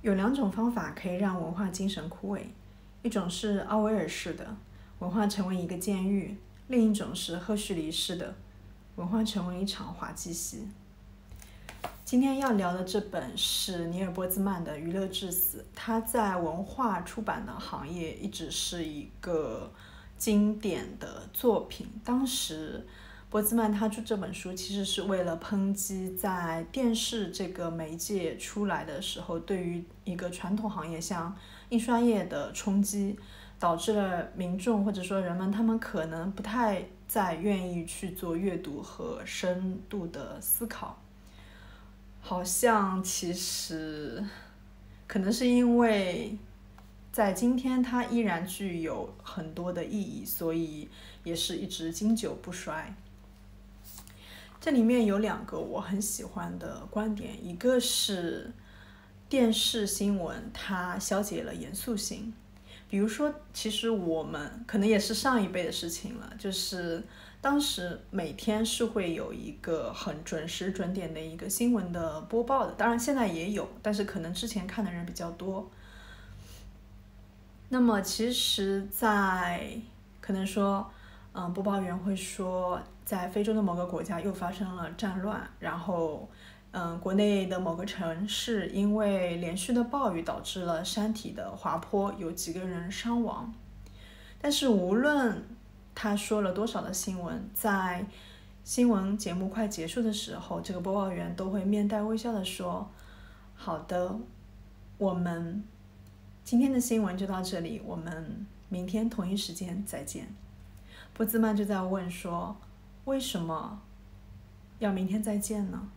有两种方法可以让文化精神枯萎，一种是奥威尔式的，文化成为一个监狱；另一种是赫胥黎式的，文化成为一场滑稽戏。今天要聊的这本是尼尔·波兹曼的《娱乐至死》，他在文化出版的行业一直是一个经典的作品。当时。波兹曼他出这本书，其实是为了抨击在电视这个媒介出来的时候，对于一个传统行业像印刷业的冲击，导致了民众或者说人们他们可能不太再愿意去做阅读和深度的思考。好像其实可能是因为在今天它依然具有很多的意义，所以也是一直经久不衰。这里面有两个我很喜欢的观点，一个是电视新闻它消解了严肃性，比如说，其实我们可能也是上一辈的事情了，就是当时每天是会有一个很准时准点的一个新闻的播报的，当然现在也有，但是可能之前看的人比较多。那么其实，在可能说，嗯，播报员会说。在非洲的某个国家又发生了战乱，然后，嗯，国内的某个城市因为连续的暴雨导致了山体的滑坡，有几个人伤亡。但是无论他说了多少的新闻，在新闻节目快结束的时候，这个播报员都会面带微笑的说：“好的，我们今天的新闻就到这里，我们明天同一时间再见。”波兹曼就在问说。为什么要明天再见呢？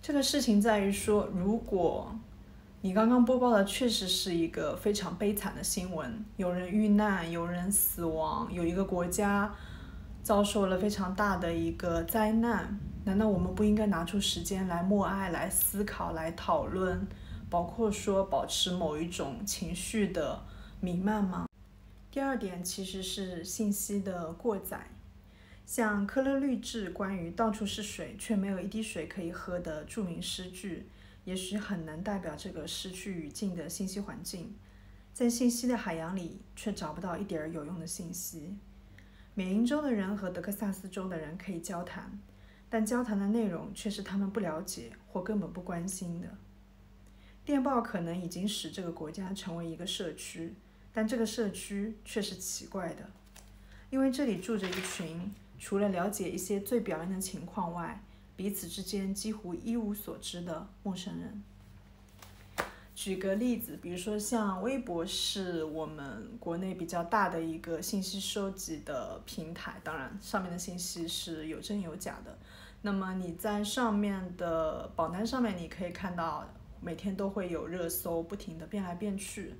这个事情在于说，如果你刚刚播报的确实是一个非常悲惨的新闻，有人遇难，有人死亡，有一个国家遭受了非常大的一个灾难，难道我们不应该拿出时间来默哀、来思考、来讨论，包括说保持某一种情绪的弥漫吗？第二点其实是信息的过载。像科勒律治关于到处是水却没有一滴水可以喝的著名诗句，也许很能代表这个失去语境的信息环境。在信息的海洋里，却找不到一点儿有用的信息。缅因州的人和德克萨斯州的人可以交谈，但交谈的内容却是他们不了解或根本不关心的。电报可能已经使这个国家成为一个社区，但这个社区却是奇怪的，因为这里住着一群。除了了解一些最表面的情况外，彼此之间几乎一无所知的陌生人。举个例子，比如说像微博是我们国内比较大的一个信息收集的平台，当然上面的信息是有真有假的。那么你在上面的榜单上面，你可以看到每天都会有热搜，不停的变来变去，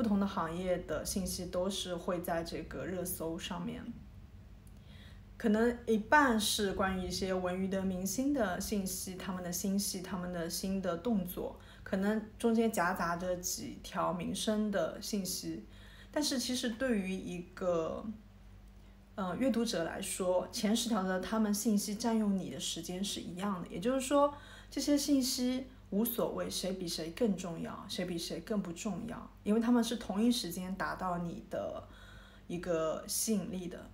不同的行业的信息都是会在这个热搜上面。可能一半是关于一些文娱的明星的信息，他们的新戏，他们的新的动作，可能中间夹杂着几条民生的信息。但是其实对于一个，呃，阅读者来说，前十条的他们信息占用你的时间是一样的，也就是说，这些信息无所谓谁比谁更重要，谁比谁更不重要，因为他们是同一时间达到你的一个吸引力的。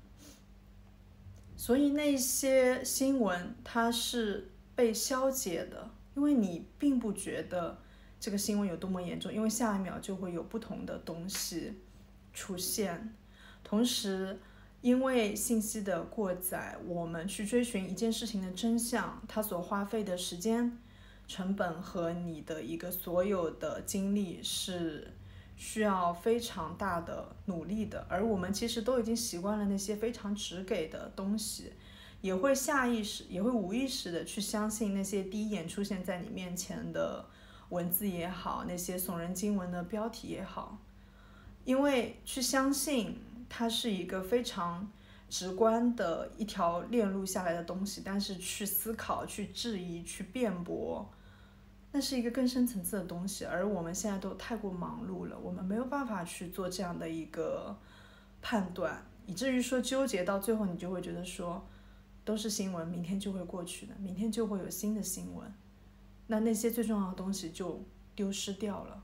所以那些新闻它是被消解的，因为你并不觉得这个新闻有多么严重，因为下一秒就会有不同的东西出现。同时，因为信息的过载，我们去追寻一件事情的真相，它所花费的时间成本和你的一个所有的精力是。需要非常大的努力的，而我们其实都已经习惯了那些非常直给的东西，也会下意识，也会无意识的去相信那些第一眼出现在你面前的文字也好，那些耸人惊闻的标题也好，因为去相信它是一个非常直观的一条链路下来的东西，但是去思考、去质疑、去辩驳。那是一个更深层次的东西，而我们现在都太过忙碌了，我们没有办法去做这样的一个判断，以至于说纠结到最后，你就会觉得说，都是新闻，明天就会过去的，明天就会有新的新闻，那那些最重要的东西就丢失掉了。